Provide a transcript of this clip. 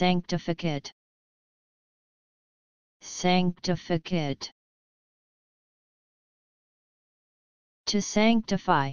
Sanctificate. Sanctificate. To sanctify.